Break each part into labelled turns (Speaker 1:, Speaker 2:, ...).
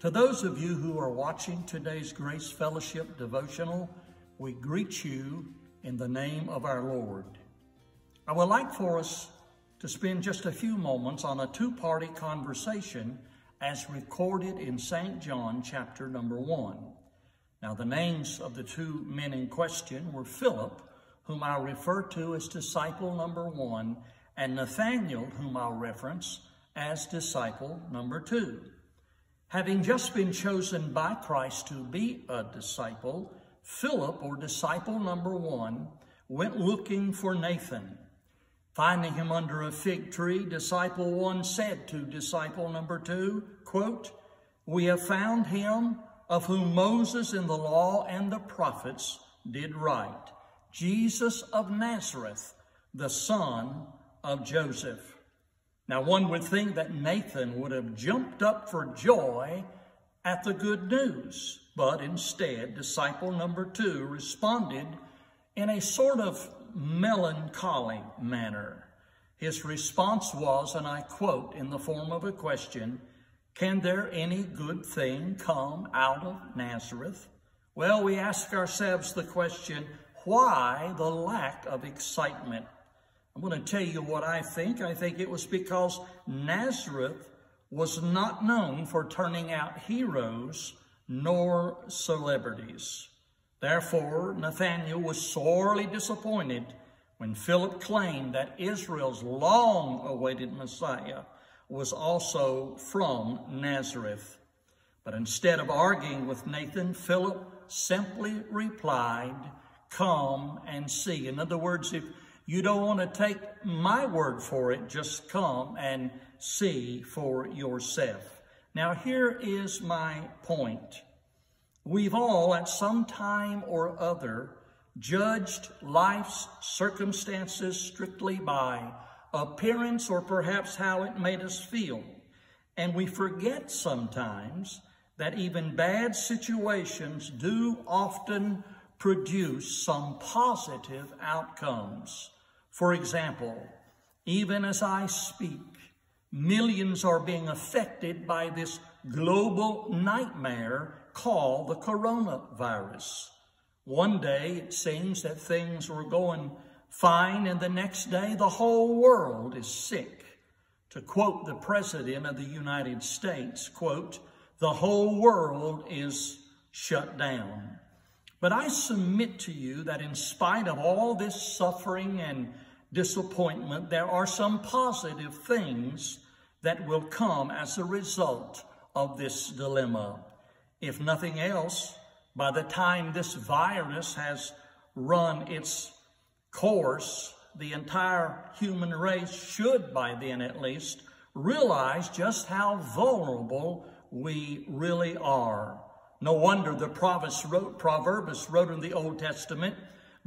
Speaker 1: To those of you who are watching today's Grace Fellowship devotional, we greet you in the name of our Lord. I would like for us to spend just a few moments on a two-party conversation as recorded in St. John chapter number one. Now the names of the two men in question were Philip, whom I'll refer to as disciple number one, and Nathanael, whom I'll reference as disciple number two. Having just been chosen by Christ to be a disciple, Philip, or disciple number one, went looking for Nathan. Finding him under a fig tree, disciple one said to disciple number two, quote, We have found him of whom Moses in the law and the prophets did write, Jesus of Nazareth, the son of Joseph. Now, one would think that Nathan would have jumped up for joy at the good news, but instead, disciple number two responded in a sort of melancholy manner. His response was, and I quote in the form of a question, Can there any good thing come out of Nazareth? Well, we ask ourselves the question, why the lack of excitement? I'm going to tell you what I think. I think it was because Nazareth was not known for turning out heroes nor celebrities. Therefore, Nathanael was sorely disappointed when Philip claimed that Israel's long-awaited Messiah was also from Nazareth. But instead of arguing with Nathan, Philip simply replied, come and see. In other words, if you don't want to take my word for it. Just come and see for yourself. Now, here is my point. We've all, at some time or other, judged life's circumstances strictly by appearance or perhaps how it made us feel. And we forget sometimes that even bad situations do often produce some positive outcomes. For example, even as I speak, millions are being affected by this global nightmare called the coronavirus. One day it seems that things were going fine and the next day the whole world is sick. To quote the President of the United States, quote, the whole world is shut down. But I submit to you that in spite of all this suffering and disappointment, there are some positive things that will come as a result of this dilemma. If nothing else, by the time this virus has run its course, the entire human race should, by then at least, realize just how vulnerable we really are. No wonder the proverbist wrote, wrote in the Old Testament,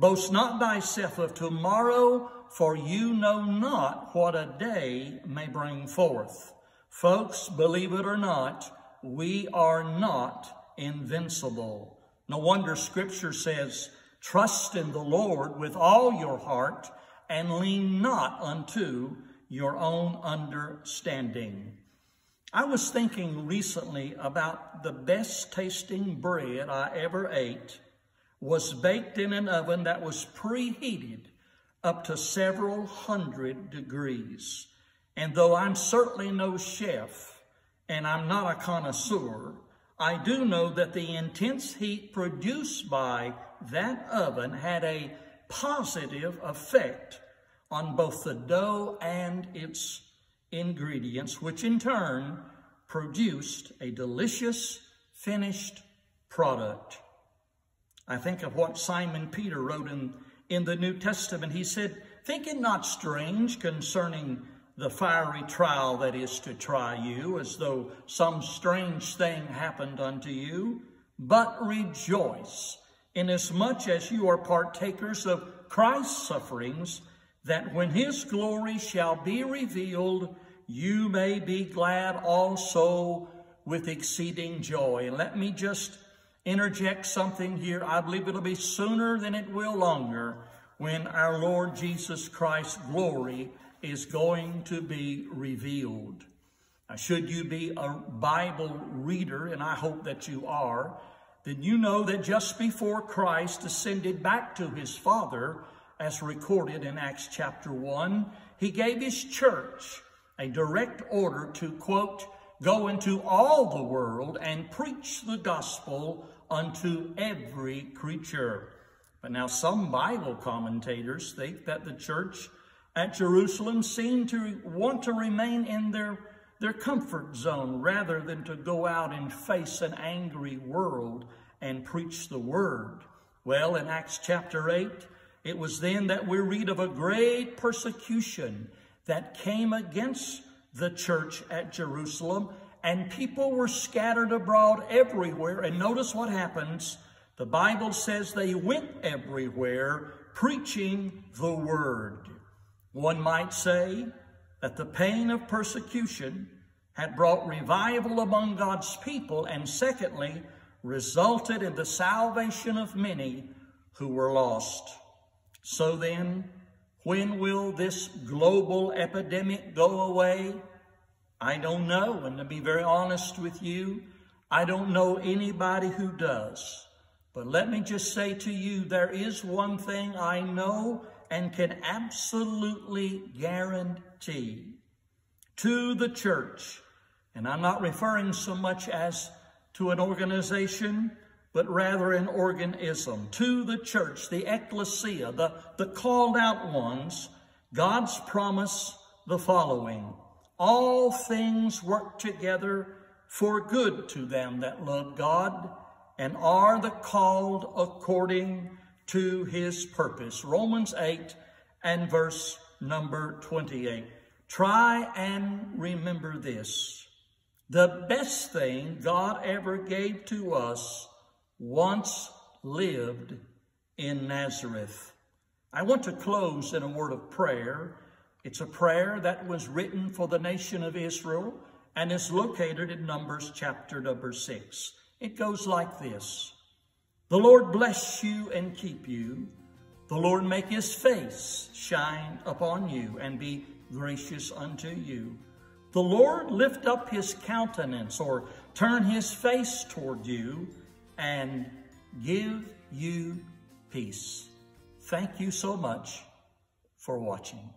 Speaker 1: Boast not thyself of tomorrow, for you know not what a day may bring forth. Folks, believe it or not, we are not invincible. No wonder Scripture says, Trust in the Lord with all your heart and lean not unto your own understanding. I was thinking recently about the best tasting bread I ever ate was baked in an oven that was preheated up to several hundred degrees. And though I'm certainly no chef and I'm not a connoisseur, I do know that the intense heat produced by that oven had a positive effect on both the dough and its ingredients, which in turn produced a delicious finished product. I think of what Simon Peter wrote in in the New Testament, he said, Think it not strange concerning the fiery trial that is to try you, as though some strange thing happened unto you, but rejoice, inasmuch as you are partakers of Christ's sufferings, that when his glory shall be revealed, you may be glad also with exceeding joy. And let me just interject something here. I believe it'll be sooner than it will longer when our Lord Jesus Christ's glory is going to be revealed. Now, should you be a Bible reader, and I hope that you are, then you know that just before Christ ascended back to his Father, as recorded in Acts chapter 1, he gave his church a direct order to, quote, go into all the world and preach the gospel unto every creature. But now some Bible commentators think that the church at Jerusalem seemed to want to remain in their, their comfort zone rather than to go out and face an angry world and preach the word. Well, in Acts chapter 8, it was then that we read of a great persecution that came against the church at Jerusalem, and people were scattered abroad everywhere. And notice what happens. The Bible says they went everywhere preaching the word. One might say that the pain of persecution had brought revival among God's people, and secondly, resulted in the salvation of many who were lost. So then, when will this global epidemic go away? I don't know, and to be very honest with you, I don't know anybody who does. But let me just say to you, there is one thing I know and can absolutely guarantee to the church, and I'm not referring so much as to an organization, but rather an organism. To the church, the ecclesia, the, the called out ones, God's promise the following. All things work together for good to them that love God and are the called according to his purpose. Romans 8 and verse number 28. Try and remember this. The best thing God ever gave to us once lived in Nazareth. I want to close in a word of prayer. It's a prayer that was written for the nation of Israel and is located in Numbers chapter number 6. It goes like this. The Lord bless you and keep you. The Lord make his face shine upon you and be gracious unto you. The Lord lift up his countenance or turn his face toward you and give you peace. Thank you so much for watching.